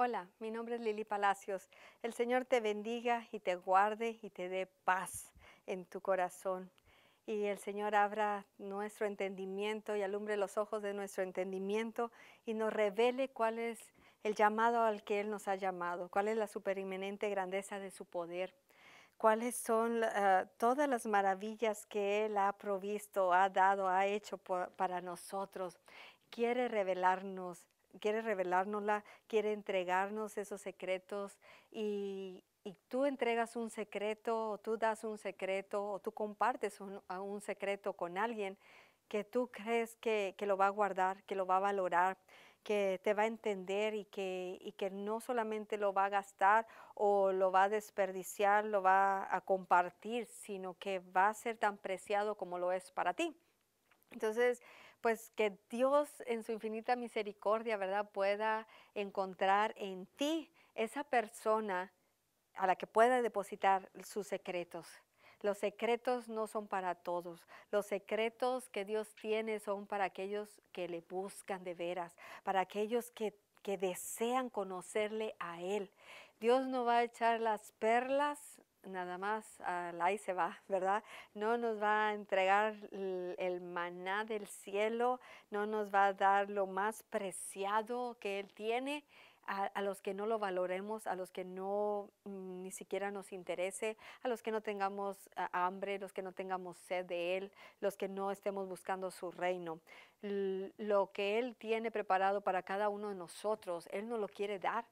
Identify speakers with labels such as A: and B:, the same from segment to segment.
A: Hola, mi nombre es Lili Palacios. El Señor te bendiga y te guarde y te dé paz en tu corazón. Y el Señor abra nuestro entendimiento y alumbre los ojos de nuestro entendimiento y nos revele cuál es el llamado al que Él nos ha llamado, cuál es la superinminente grandeza de su poder, cuáles son ah, todas las maravillas que Él ha provisto, ha dado, ha hecho para nosotros. Quiere revelarnos quiere revelárnosla, quiere entregarnos esos secretos y, tú entregas un secreto o tú das un secreto o tú compartes un, un secreto con alguien que tú crees que, lo va a guardar, que lo va a valorar, que te va a entender y que, y que no solamente lo va a gastar o lo va a desperdiciar, lo va a compartir, sino que va a ser tan preciado como lo es para ti. Entonces, pues que Dios en su infinita misericordia, ¿verdad?, pueda encontrar en ti esa persona a la que pueda depositar sus secretos. Los secretos no son para todos. Los secretos que Dios tiene son para aquellos que le buscan de veras, para aquellos que, que desean conocerle a Él. Dios no va a echar las perlas nada más ahí se va, ¿verdad? No nos va a entregar el, maná del cielo, no nos va a dar lo más preciado que Él tiene. A, los que no lo valoremos, a los que no mm, ni siquiera nos interese, a los que no tengamos hambre, los que no tengamos sed de Él, los que no estemos buscando su reino. lo que Él tiene preparado para cada uno de nosotros, Él nos lo quiere dar,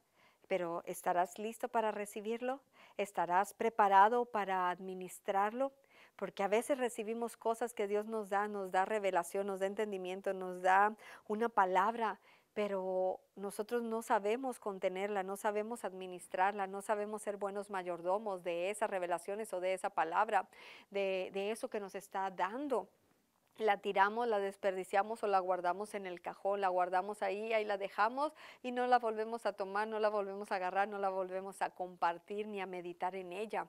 A: pero ¿estarás listo para recibirlo? ¿Estarás preparado para administrarlo? Porque a veces recibimos cosas que Dios nos da, nos da revelación, nos da entendimiento, nos da una palabra, pero nosotros no sabemos contenerla, no sabemos administrarla, no sabemos ser buenos mayordomos de esas revelaciones o de esa palabra, de, de eso que nos está dando la tiramos, la desperdiciamos o la guardamos en el cajón, la guardamos ahí, ahí la dejamos y no la volvemos a tomar, no la volvemos a agarrar, no la volvemos a compartir ni a meditar en ella.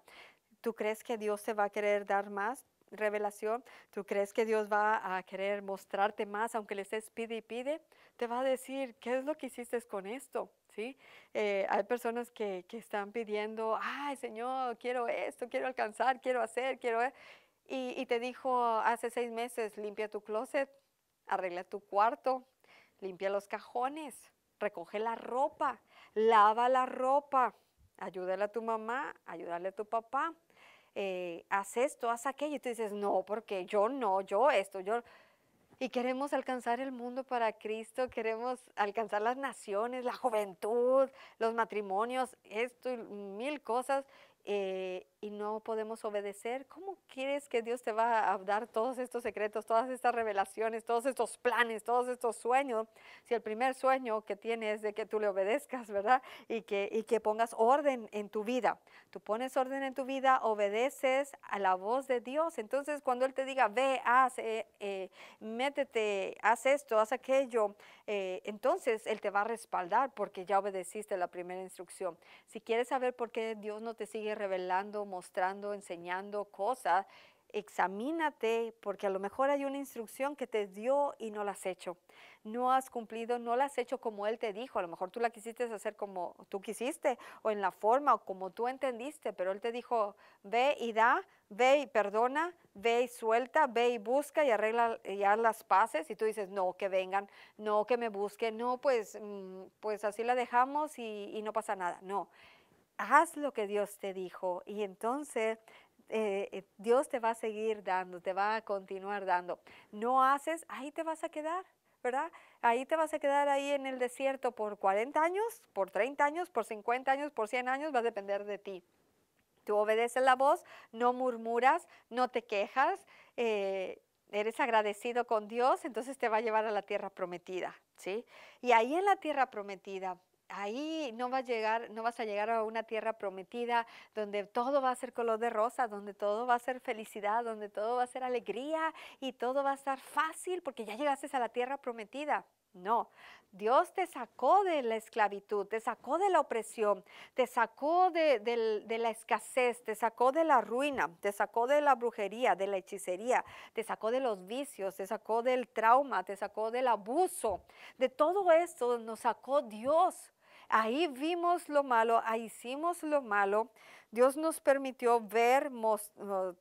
A: ¿Tú crees que Dios te va a querer dar más revelación? ¿Tú crees que Dios va a querer mostrarte más aunque le estés pide y pide? Te va a decir, ¿qué es lo que hiciste con esto? ¿Sí? Eh, hay personas que, que están pidiendo, ay Señor, quiero esto, quiero alcanzar, quiero hacer, quiero... Y, te dijo hace seis meses, limpia tu closet, arregla tu cuarto, limpia los cajones, recoge la ropa, lava la ropa, ayúdale a tu mamá, ayúdale a tu papá, eh, haz esto, haz aquello. Y tú dices, no, porque yo no, yo esto, yo... Y queremos alcanzar el mundo para Cristo, queremos alcanzar las naciones, la juventud, los matrimonios, esto y mil cosas. Eh, y no podemos obedecer, ¿cómo quieres que Dios te va a dar todos estos secretos, todas estas revelaciones, todos estos planes, todos estos sueños? Si el primer sueño que tienes es de que tú le obedezcas, ¿verdad? Y que, y que pongas orden en tu vida. Tú pones orden en tu vida, obedeces a la voz de Dios. Entonces, cuando Él te diga, ve, haz, eh, eh, métete, haz esto, haz aquello, entonces Él te va a respaldar porque ya obedeciste la primera instrucción. Si quieres saber por qué Dios no te sigue revelando, mostrando, enseñando cosas, examínate porque a lo mejor hay una instrucción que te dio y no la has hecho. No has cumplido, no la has hecho como Él te dijo. A lo mejor tú la quisiste hacer como tú quisiste o en la forma o como tú entendiste, pero Él te dijo, ve y da, ve y perdona, ve y suelta, ve y busca y arregla ya las paces. Y tú dices, no, que vengan, no, que me busquen, no, pues, mm, pues así la dejamos y, y no pasa nada. No haz lo que Dios te dijo y entonces eh, eh, Dios te va a seguir dando, te va a continuar dando. No haces, ahí te vas a quedar, ¿verdad? Ahí te vas a quedar ahí en el desierto por 40 años, por 30 años, por 50 años, por 100 años, va a depender de ti. Tú obedeces la voz, no murmuras, no te quejas, eh, eres agradecido con Dios, entonces te va a llevar a la tierra prometida, ¿sí? Y ahí en la tierra prometida ahí no vas a llegar, no vas a llegar a una tierra prometida donde todo va a ser color de rosa, donde todo va a ser felicidad, donde todo va a ser alegría y todo va a estar fácil porque ya llegaste a la tierra prometida. No, Dios te sacó de la esclavitud, te sacó de la opresión, te sacó de, de, la escasez, te sacó de la ruina, te sacó de la brujería, de la hechicería, te sacó de los vicios, te sacó del trauma, te sacó del abuso. De todo esto nos sacó Dios. Ahí vimos lo malo, ahí hicimos lo malo. Dios nos permitió ver,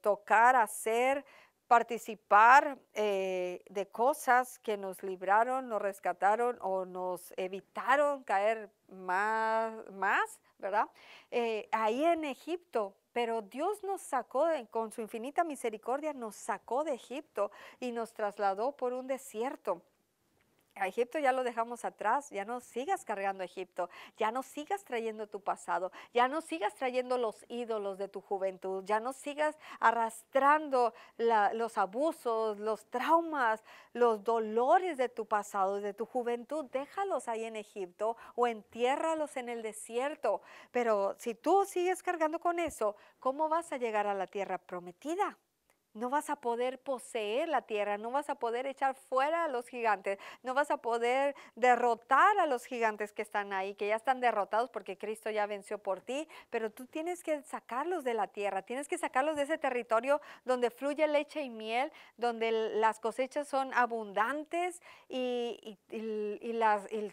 A: tocar, hacer, participar eh, de cosas que nos libraron, nos rescataron o nos evitaron caer más, más ¿verdad? Eh, ahí en Egipto, pero Dios nos sacó, con su infinita misericordia, nos sacó de Egipto y nos trasladó por un desierto a Egipto ya lo dejamos atrás, ya no sigas cargando Egipto, ya no sigas trayendo tu pasado, ya no sigas trayendo los ídolos de tu juventud, ya no sigas arrastrando los abusos, los traumas, los dolores de tu pasado, de tu juventud, déjalos ahí en Egipto o entiérralos en el desierto. Pero si tú sigues cargando con eso, ¿cómo vas a llegar a la tierra prometida? No vas a poder poseer la tierra, no vas a poder echar fuera a los gigantes, no vas a poder derrotar a los gigantes que están ahí, que ya están derrotados porque Cristo ya venció por ti, pero tú tienes que sacarlos de la tierra, tienes que sacarlos de ese territorio donde fluye leche y miel, donde las cosechas son abundantes y,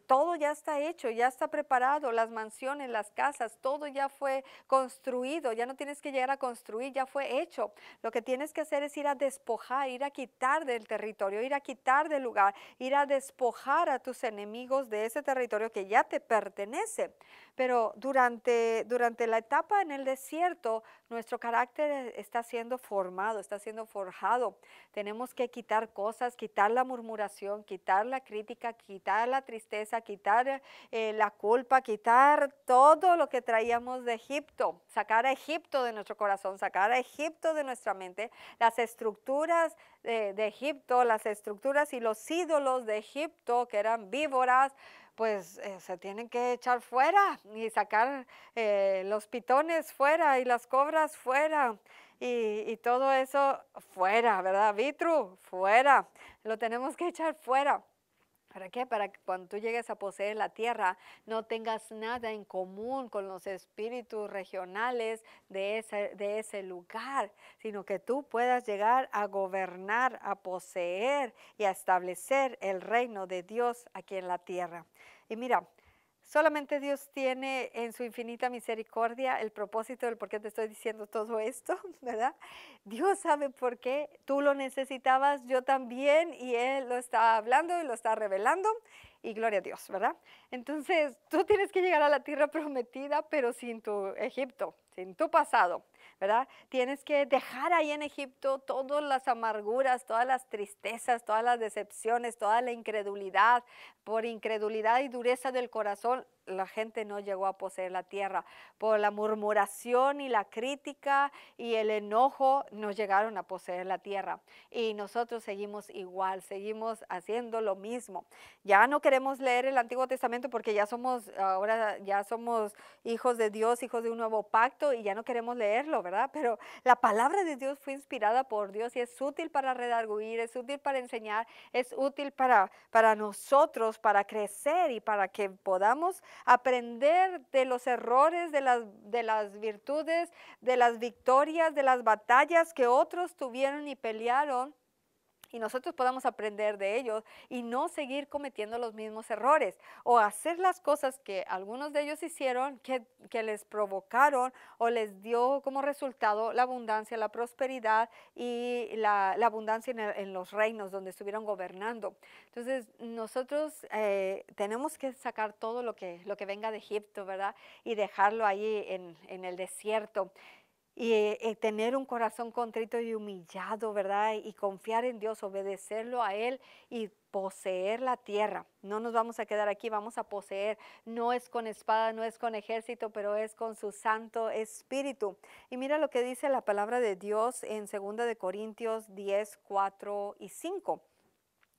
A: todo ya está hecho, ya está preparado, las mansiones, las casas, todo ya fue construido, ya no tienes que llegar a construir, ya fue hecho. Lo que tienes que hacer es ir a despojar, ir a quitar del territorio, ir a quitar del lugar, ir a despojar a tus enemigos de ese territorio que ya te pertenece. Pero durante, durante la etapa en el desierto, nuestro carácter está siendo formado, está siendo forjado. Tenemos que quitar cosas, quitar la murmuración, quitar la crítica, quitar la tristeza, quitar eh, la culpa, quitar todo lo que traíamos de Egipto, sacar a Egipto de nuestro corazón, sacar a Egipto de nuestra mente, las estructuras de, Egipto, las estructuras y los ídolos de Egipto que eran víboras, pues eh, se tienen que echar fuera y sacar eh, los pitones fuera y las cobras fuera y, y, todo eso fuera, ¿verdad? Vitru, fuera. Lo tenemos que echar fuera. ¿Para qué? Para que cuando tú llegues a poseer la tierra no tengas nada en común con los espíritus regionales de ese, de ese lugar, sino que tú puedas llegar a gobernar, a poseer y a establecer el reino de Dios aquí en la tierra. Y mira, Solamente Dios tiene en su infinita misericordia el propósito del por qué te estoy diciendo todo esto, ¿verdad? Dios sabe por qué tú lo necesitabas, yo también, y Él lo está hablando y lo está revelando, y gloria a Dios, ¿verdad? Entonces, tú tienes que llegar a la tierra prometida, pero sin tu Egipto, sin tu pasado. ¿verdad? Tienes que dejar ahí en Egipto todas las amarguras, todas las tristezas, todas las decepciones, toda la incredulidad. Por incredulidad y dureza del corazón, la gente no llegó a poseer la tierra. Por la murmuración y la crítica y el enojo, no llegaron a poseer la tierra. Y nosotros seguimos igual, seguimos haciendo lo mismo. Ya no queremos leer el Antiguo Testamento porque ya somos, ahora ya somos hijos de Dios, hijos de un nuevo pacto y ya no queremos leerlo, ¿verdad? Pero la palabra de Dios fue inspirada por Dios y es útil para redarguir, es útil para enseñar, es útil para, para nosotros, para crecer y para que podamos aprender de los errores, de las, de las virtudes, de las victorias, de las batallas que otros tuvieron y pelearon y nosotros podamos aprender de ellos y no seguir cometiendo los mismos errores o hacer las cosas que algunos de ellos hicieron que, les provocaron o les dio como resultado la abundancia, la prosperidad y la, abundancia en, los reinos donde estuvieron gobernando. Entonces nosotros eh, tenemos que sacar todo lo que, lo que venga de Egipto, ¿verdad? Y dejarlo ahí en, en el desierto y eh, tener un corazón contrito y humillado, ¿verdad? Y confiar en Dios, obedecerlo a Él y poseer la tierra. No nos vamos a quedar aquí, vamos a poseer. No es con espada, no es con ejército, pero es con su Santo Espíritu. Y mira lo que dice la palabra de Dios en 2 de Corintios 10, 4 y 5.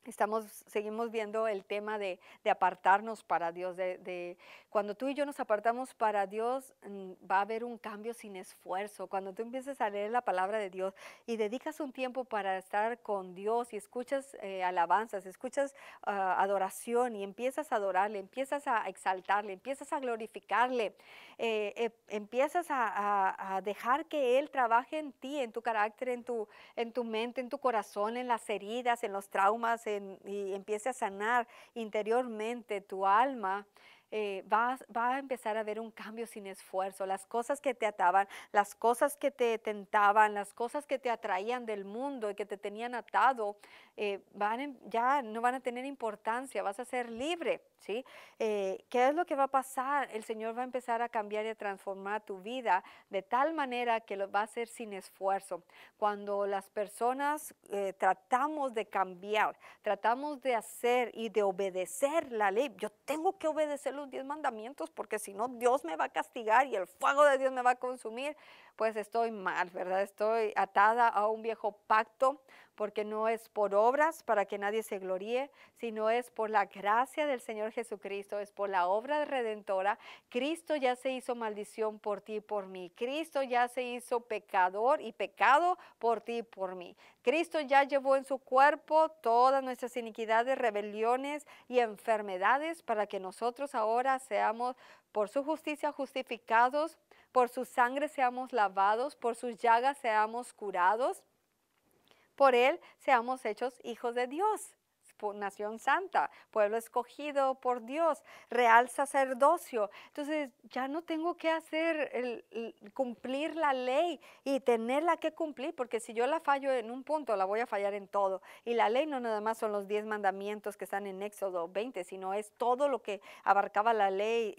A: Estamos, seguimos viendo el tema de, apartarnos para Dios, de, cuando tú y yo nos apartamos para Dios, mm, va a haber un cambio sin esfuerzo. Cuando tú empiezas a leer la palabra de Dios y dedicas un tiempo para estar con Dios y escuchas eh, alabanzas, escuchas ah, adoración y empiezas a adorarle, empiezas a exaltarle, empiezas a glorificarle, eh, eh, empiezas a, dejar que Él trabaje en ti, en tu carácter, en tu, en tu mente, en tu corazón, en las heridas, en los traumas, y empiece a sanar interiormente tu alma, eh, va, va, a empezar a haber un cambio sin esfuerzo. Las cosas que te ataban, las cosas que te tentaban, las cosas que te atraían del mundo y que te tenían atado, eh, van, ya no van a tener importancia, vas a ser libre, ¿sí? Eh, ¿Qué es lo que va a pasar? El Señor va a empezar a cambiar y a transformar tu vida de tal manera que lo va a hacer sin esfuerzo. Cuando las personas eh, tratamos de cambiar, tratamos de hacer y de obedecer la ley, yo tengo que obedecer diez mandamientos porque si no Dios me va a castigar y el fuego de Dios me va a consumir, pues estoy mal, ¿verdad? Estoy atada a un viejo pacto porque no es por obras para que nadie se gloríe, sino es por la gracia del Señor Jesucristo, es por la obra redentora. Cristo ya se hizo maldición por ti y por mí. Cristo ya se hizo pecador y pecado por ti y por mí. Cristo ya llevó en su cuerpo todas nuestras iniquidades, rebeliones y enfermedades para que nosotros ahora seamos por su justicia justificados, por su sangre seamos lavados, por sus llagas seamos curados por él seamos hechos hijos de Dios nación santa, pueblo escogido por Dios, real sacerdocio. Entonces ya no tengo que hacer el, cumplir la ley y tenerla que cumplir, porque si yo la fallo en un punto, la voy a fallar en todo. Y la ley no nada más son los diez mandamientos que están en Éxodo 20, sino es todo lo que abarcaba la ley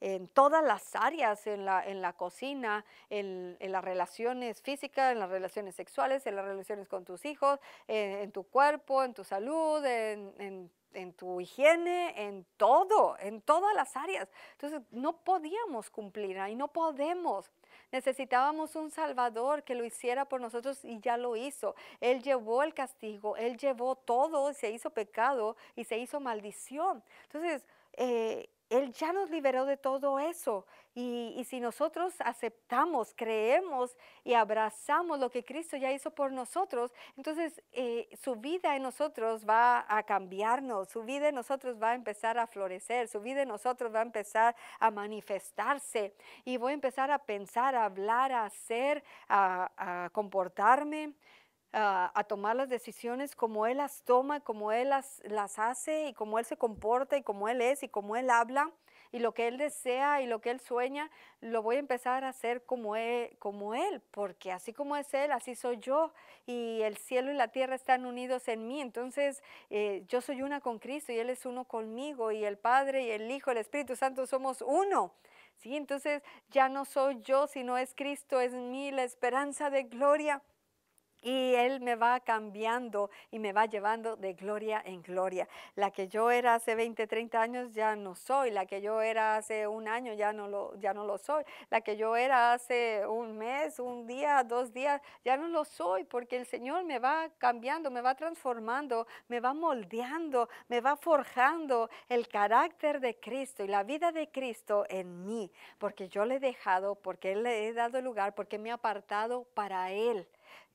A: en todas las áreas, en la, en la cocina, en, las relaciones físicas, en las relaciones sexuales, en las relaciones con tus hijos, en tu cuerpo, en tu salud, en, tu higiene, en todo, en todas las áreas. Entonces, no podíamos cumplir ahí, no podemos. Necesitábamos un Salvador que lo hiciera por nosotros y ya lo hizo. Él llevó el castigo, Él llevó todo, se hizo pecado y se hizo maldición. Entonces, eh, él ya nos liberó de todo eso. Y, si nosotros aceptamos, creemos y abrazamos lo que Cristo ya hizo por nosotros, entonces eh, su vida en nosotros va a cambiarnos, su vida en nosotros va a empezar a florecer, su vida en nosotros va a empezar a manifestarse. Y voy a empezar a pensar, a hablar, a hacer, a comportarme a tomar las decisiones como Él las toma, como Él las, las hace y como Él se comporta y como Él es y como Él habla y lo que Él desea y lo que Él sueña, lo voy a empezar a hacer como Él, como él porque así como es Él, así soy yo y el cielo y la tierra están unidos en mí. Entonces eh, yo soy una con Cristo y Él es uno conmigo y el Padre y el Hijo, el Espíritu Santo somos uno. ¿sí? Entonces ya no soy yo, sino es Cristo, es mí la esperanza de gloria y Él me va cambiando y me va llevando de gloria en gloria. La que yo era hace 20, 30 años ya no soy, la que yo era hace un año ya no lo, ya no lo soy, la que yo era hace un mes, un día, dos días, ya no lo soy porque el Señor me va cambiando, me va transformando, me va moldeando, me va forjando el carácter de Cristo y la vida de Cristo en mí, porque yo le he dejado, porque Él le he dado lugar, porque me ha apartado para Él.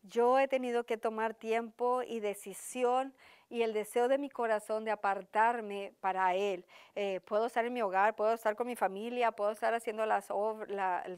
A: Yo he tenido que tomar tiempo y decisión y el deseo de mi corazón de apartarme para Él. Eh, puedo estar en mi hogar, puedo estar con mi familia, puedo estar haciendo las,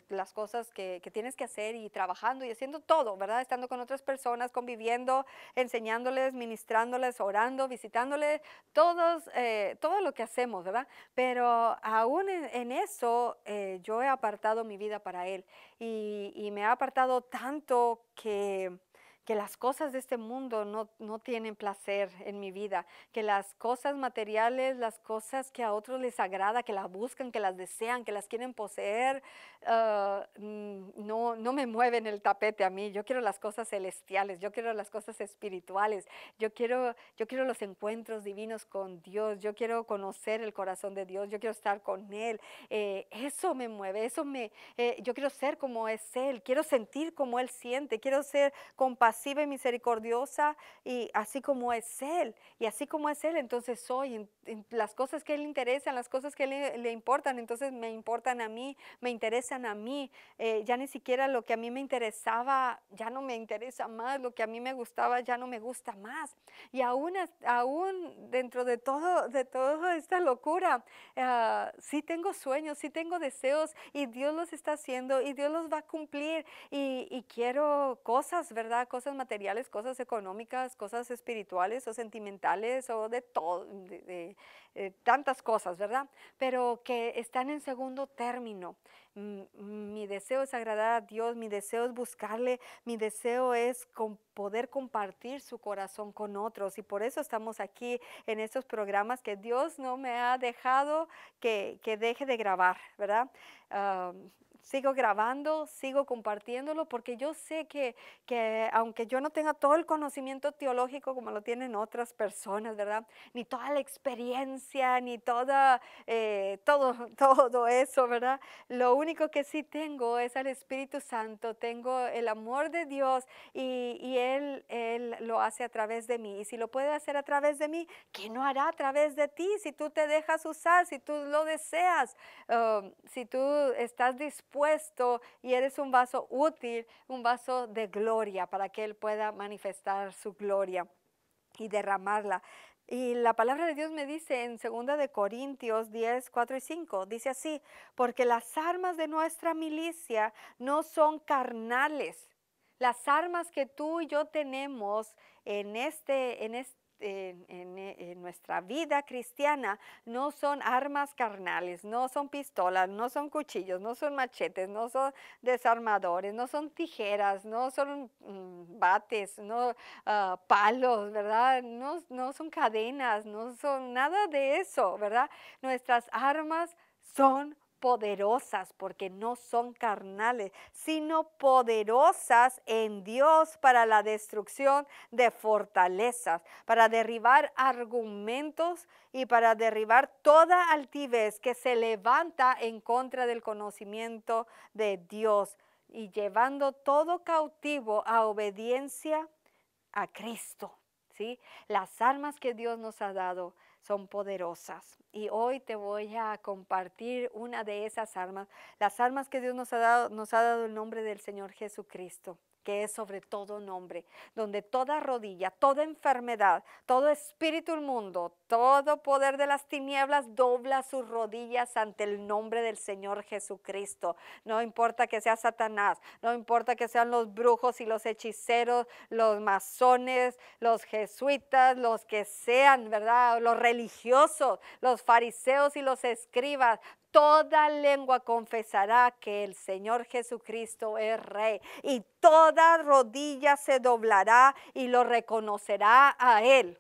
A: las cosas que, tienes que hacer y trabajando y haciendo todo, ¿verdad? Estando con otras personas, conviviendo, enseñándoles, ministrándoles, orando, visitándoles, todos, eh, todo lo que hacemos, ¿verdad? Pero aún en, eso eh, yo he apartado mi vida para Él y me ha apartado tanto que que las cosas de este mundo no, tienen placer en mi vida, que las cosas materiales, las cosas que a otros les agrada, que las buscan, que las desean, que las quieren poseer, ah, no, no me mueven el tapete a mí. Yo quiero las cosas celestiales, yo quiero las cosas espirituales, yo quiero, yo quiero los encuentros divinos con Dios, yo quiero conocer el corazón de Dios, yo quiero estar con Él. Eh, eso me mueve, eso me, eh, yo quiero ser como es Él, quiero sentir como Él siente, quiero ser compasivo y misericordiosa y así como es Él. Y así como es Él, entonces soy en, las cosas que Él interesan, las cosas que le, le, importan, entonces me importan a mí, me interesan a mí. Eh, ya ni siquiera lo que a mí me interesaba, ya no me interesa más, lo que a mí me gustaba ya no me gusta más. Y aún, aún dentro de todo, de toda esta locura, uh, sí tengo sueños, sí tengo deseos y Dios los está haciendo y Dios los va a cumplir y, y quiero cosas, ¿verdad? Cosas cosas materiales, cosas económicas, cosas espirituales o sentimentales o de todo, de, eh, tantas cosas, ¿verdad? Pero que están en segundo término. mi deseo es agradar a Dios, mi deseo es buscarle, mi deseo es poder compartir su corazón con otros y por eso estamos aquí en estos programas que Dios no me ha dejado que, deje de grabar, ¿verdad? Sigo grabando, sigo compartiéndolo, porque yo sé que, que, aunque yo no tenga todo el conocimiento teológico como lo tienen otras personas, ¿verdad? Ni toda la experiencia, ni toda, eh, todo, todo eso, ¿verdad? Lo único que sí tengo es al Espíritu Santo, tengo el amor de Dios y, y él, él lo hace a través de mí. Y si lo puede hacer a través de mí, ¿qué no hará a través de ti? Si tú te dejas usar, si tú lo deseas, um, si tú estás dispuesto puesto y eres un vaso útil, un vaso de gloria para que Él pueda manifestar su gloria y derramarla. Y la palabra de Dios me dice en 2 de Corintios 10, 4 y 5, dice así, porque las armas de nuestra milicia no son carnales. Las armas que tú y yo tenemos en este, en este en, nuestra vida cristiana no son armas carnales, no son pistolas, no son cuchillos, no son machetes, no son desarmadores, no son tijeras, no son mm, bates, no ah, palos, ¿verdad? No, no son cadenas, no son nada de eso, ¿verdad? Nuestras armas son poderosas, porque no son carnales, sino poderosas en Dios para la destrucción de fortalezas, para derribar argumentos y para derribar toda altivez que se levanta en contra del conocimiento de Dios y llevando todo cautivo a obediencia a Cristo. ¿sí? Las armas que Dios nos ha dado son poderosas. Y hoy te voy a compartir una de esas armas, las armas que Dios nos ha dado, nos ha dado el nombre del Señor Jesucristo que es sobre todo nombre, donde toda rodilla, toda enfermedad, todo espíritu inmundo, todo poder de las tinieblas dobla sus rodillas ante el nombre del Señor Jesucristo. No importa que sea Satanás, no importa que sean los brujos y los hechiceros, los masones, los jesuitas, los que sean, ¿verdad? Los religiosos, los fariseos y los escribas, toda lengua confesará que el Señor Jesucristo es Rey y toda rodilla se doblará y lo reconocerá a Él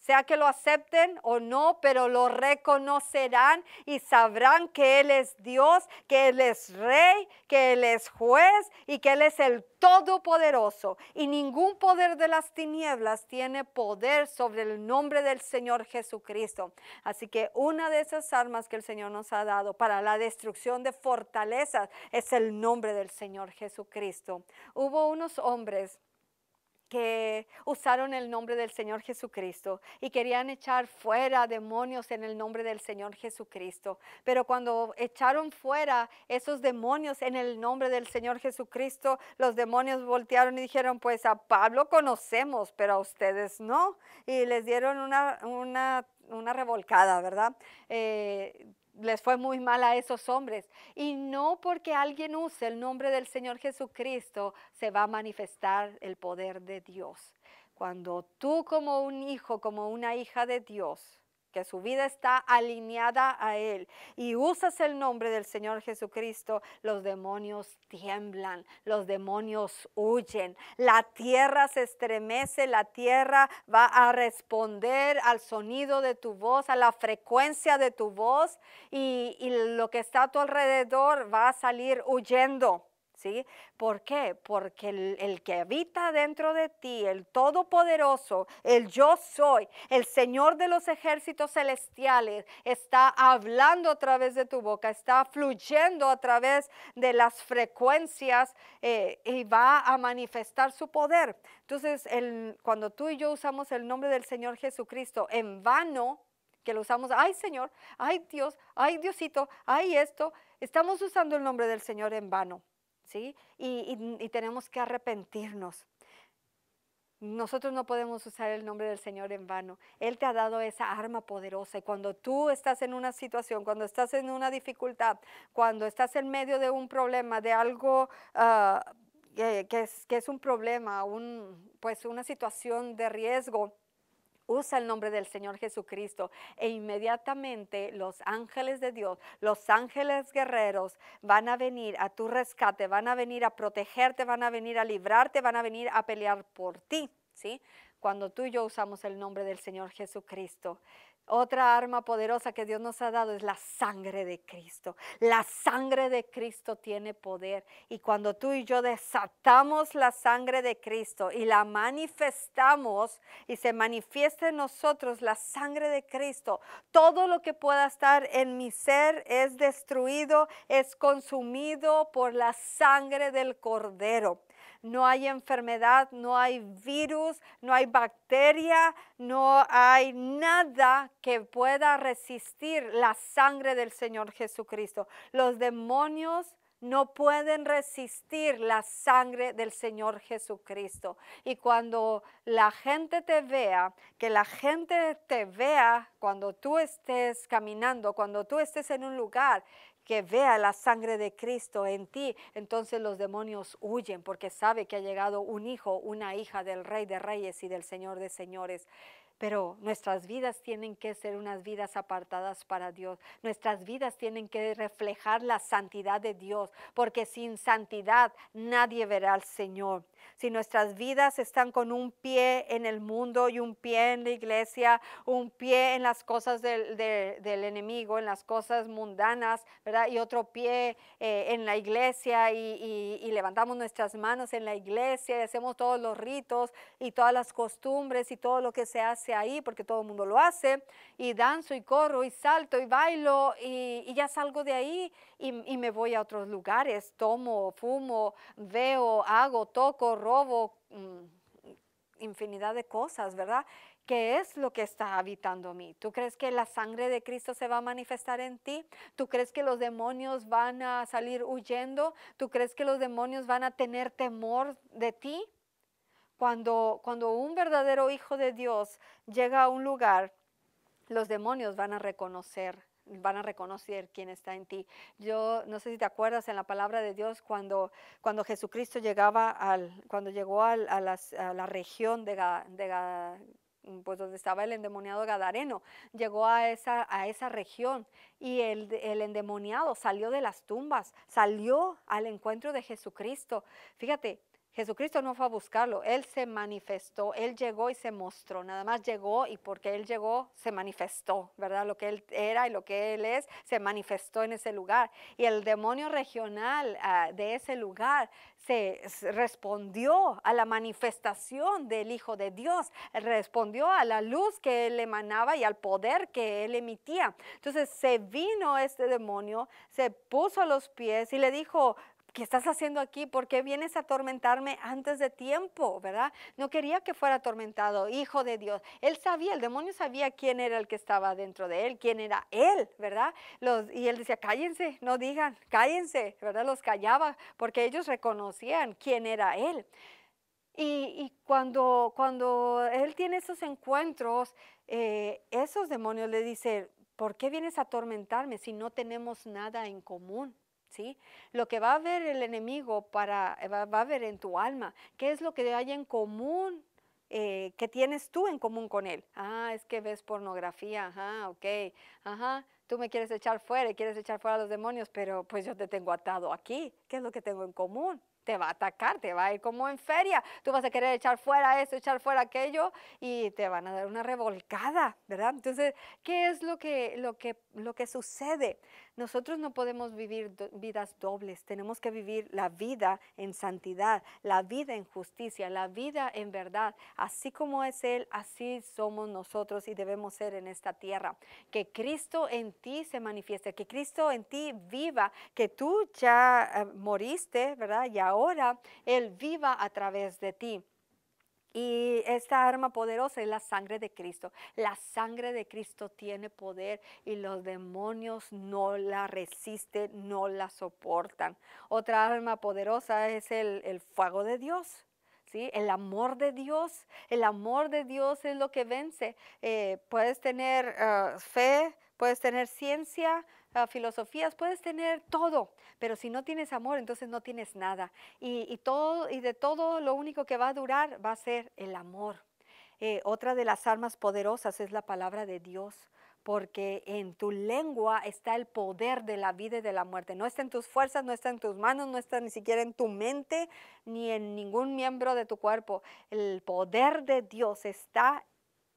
A: sea que lo acepten o no, pero lo reconocerán y sabrán que Él es Dios, que Él es rey, que Él es juez y que Él es el todopoderoso. Y ningún poder de las tinieblas tiene poder sobre el nombre del Señor Jesucristo. Así que una de esas armas que el Señor nos ha dado para la destrucción de fortalezas es el nombre del Señor Jesucristo. Hubo unos hombres que usaron el nombre del Señor Jesucristo y querían echar fuera demonios en el nombre del Señor Jesucristo. Pero cuando echaron fuera esos demonios en el nombre del Señor Jesucristo, los demonios voltearon y dijeron, pues a Pablo conocemos, pero a ustedes no. Y les dieron una, una, una revolcada, ¿verdad? Eh, les fue muy mal a esos hombres. Y no porque alguien use el nombre del Señor Jesucristo se va a manifestar el poder de Dios. Cuando tú como un hijo, como una hija de Dios, que su vida está alineada a Él y usas el nombre del Señor Jesucristo, los demonios tiemblan, los demonios huyen, la tierra se estremece, la tierra va a responder al sonido de tu voz, a la frecuencia de tu voz y, y lo que está a tu alrededor va a salir huyendo. ¿Sí? ¿Por qué? Porque el, que habita dentro de ti, el Todopoderoso, el yo soy, el Señor de los ejércitos celestiales, está hablando a través de tu boca, está fluyendo a través de las frecuencias eh, y va a manifestar su poder. Entonces, cuando tú y yo usamos el nombre del Señor Jesucristo en vano, que lo usamos, ay Señor, ay Dios, ay Diosito, ay esto, estamos usando el nombre del Señor en vano. Y, tenemos que arrepentirnos. Nosotros no podemos usar el nombre del Señor en vano. Él te ha dado esa arma poderosa y cuando tú estás en una situación, cuando estás en una dificultad, cuando estás en medio de un problema, de algo ah, que, es, un problema, pues una situación de riesgo, usa el nombre del Señor Jesucristo e inmediatamente los ángeles de Dios, los ángeles guerreros van a venir a tu rescate, van a venir a protegerte, van a venir a librarte, van a venir a pelear por ti, ¿sí? Cuando tú y yo usamos el nombre del Señor Jesucristo. Otra arma poderosa que Dios nos ha dado es la sangre de Cristo. La sangre de Cristo tiene poder. Y cuando tú y yo desatamos la sangre de Cristo y la manifestamos y se manifiesta en nosotros la sangre de Cristo, todo lo que pueda estar en mi ser es destruido, es consumido por la sangre del Cordero no hay enfermedad, no hay virus, no hay bacteria, no hay nada que pueda resistir la sangre del Señor Jesucristo. Los demonios no pueden resistir la sangre del Señor Jesucristo. Y cuando la gente te vea, que la gente te vea cuando tú estés caminando, cuando tú estés en un lugar que vea la sangre de Cristo en ti, entonces los demonios huyen porque sabe que ha llegado un hijo, una hija del Rey de Reyes y del Señor de Señores. Pero nuestras vidas tienen que ser unas vidas apartadas para Dios. Nuestras vidas tienen que reflejar la santidad de Dios, porque sin santidad nadie verá al Señor si nuestras vidas están con un pie en el mundo y un pie en la iglesia, un pie en las cosas del, enemigo, en las cosas mundanas, ¿verdad? Y otro pie eh, en la iglesia y, levantamos nuestras manos en la iglesia y hacemos todos los ritos y todas las costumbres y todo lo que se hace ahí, porque todo el mundo lo hace, y danzo y corro y salto y bailo y, ya salgo de ahí y, me voy a otros lugares, tomo, fumo, veo, hago, toco, robo, mm, infinidad de cosas, ¿verdad? ¿Qué es lo que está habitando mí? ¿Tú crees que la sangre de Cristo se va a manifestar en ti? ¿Tú crees que los demonios van a salir huyendo? ¿Tú crees que los demonios van a tener temor de ti? Cuando, cuando un verdadero hijo de Dios llega a un lugar, los demonios van a reconocer van a reconocer quién está en ti. Yo no sé si te acuerdas en la palabra de Dios cuando, cuando Jesucristo llegaba al, cuando llegó a, la región de, pues donde estaba el endemoniado Gadareno, llegó a esa, a esa región y el, el endemoniado salió de las tumbas, salió al encuentro de Jesucristo. Fíjate, Jesucristo no fue a buscarlo, Él se manifestó, Él llegó y se mostró, nada más llegó y porque Él llegó se manifestó, ¿verdad? Lo que Él era y lo que Él es se manifestó en ese lugar. Y el demonio regional ah, de ese lugar se respondió a la manifestación del Hijo de Dios, respondió a la luz que Él emanaba y al poder que Él emitía. Entonces se vino este demonio, se puso a los pies y le dijo, ¿qué estás haciendo aquí? ¿Por qué vienes a atormentarme antes de tiempo? ¿Verdad? No quería que fuera atormentado, hijo de Dios. Él sabía, el demonio sabía quién era el que estaba dentro de él, quién era él, ¿verdad? Los, y él decía, cállense, no digan, cállense, ¿verdad? Los callaba porque ellos reconocían quién era él. Y, cuando, cuando él tiene esos encuentros, eh, esos demonios le dicen, ¿por qué vienes a atormentarme si no tenemos nada en común? ¿Sí? Lo que va a ver el enemigo para, eh, va, a ver en tu alma, qué es lo que hay en común eh, que tienes tú en común con él. Ah, es que ves pornografía, ajá, ok, ajá, tú me quieres echar fuera quieres echar fuera a los demonios, pero pues yo te tengo atado aquí, ¿qué es lo que tengo en común? te va a atacar, te va a ir como en feria. Tú vas a querer echar fuera esto, echar fuera aquello y te van a dar una revolcada, ¿verdad? Entonces, ¿qué es lo que, lo que, lo que sucede? Nosotros no podemos vivir vidas dobles, tenemos que vivir la vida en santidad, la vida en justicia, la vida en verdad. Así como es Él, así somos nosotros y debemos ser en esta tierra. Que Cristo en ti se manifieste, que Cristo en ti viva, que tú ya eh, moriste, ¿verdad? Y ahora Él viva a través de ti. Y esta arma poderosa es la sangre de Cristo. La sangre de Cristo tiene poder y los demonios no la resisten, no la soportan. Otra arma poderosa es el, fuego de Dios. ¿Sí? El amor de Dios, el amor de Dios es lo que vence. Eh, puedes tener ah, fe, puedes tener ciencia, ah, filosofías, puedes tener todo, pero si no tienes amor, entonces no tienes nada. Y, todo, y de todo lo único que va a durar va a ser el amor. Eh, otra de las armas poderosas es la palabra de Dios porque en tu lengua está el poder de la vida y de la muerte. No está en tus fuerzas, no está en tus manos, no está ni siquiera en tu mente, ni en ningún miembro de tu cuerpo. El poder de Dios está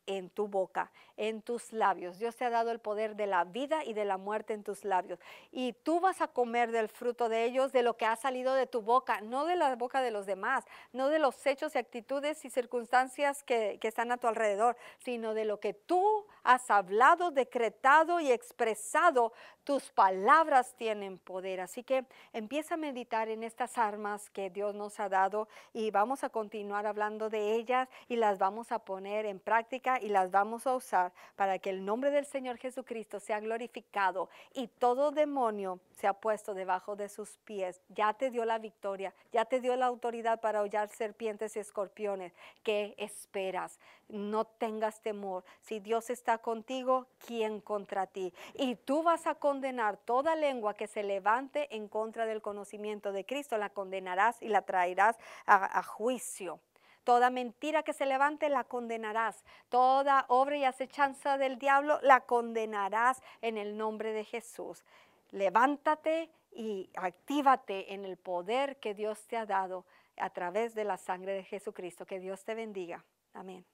A: en tu boca, en tus labios. Dios te ha dado el poder de la vida y de la muerte en tus labios. Y tú vas a comer del fruto de ellos, de lo que ha salido de tu boca, no de la boca de los demás, no de los hechos y actitudes y circunstancias que, que están a tu alrededor, sino de lo que tú has hablado, decretado y expresado. Tus palabras tienen poder. Así que empieza a meditar en estas armas que Dios nos ha dado y vamos a continuar hablando de ellas y las vamos a poner en práctica y las vamos a usar para que el nombre del Señor Jesucristo sea glorificado y todo demonio sea puesto debajo de sus pies. Ya te dio la victoria, ya te dio la autoridad para hollar serpientes y escorpiones. ¿Qué esperas? No tengas temor. Si Dios está contigo, ¿quién contra ti? Y tú vas a condenar toda lengua que se levante en contra del conocimiento de Cristo, la condenarás y la traerás a, a juicio. Toda mentira que se levante la condenarás. Toda obra y acechanza del diablo la condenarás en el nombre de Jesús. Levántate y actívate en el poder que Dios te ha dado a través de la sangre de Jesucristo. Que Dios te bendiga. Amén.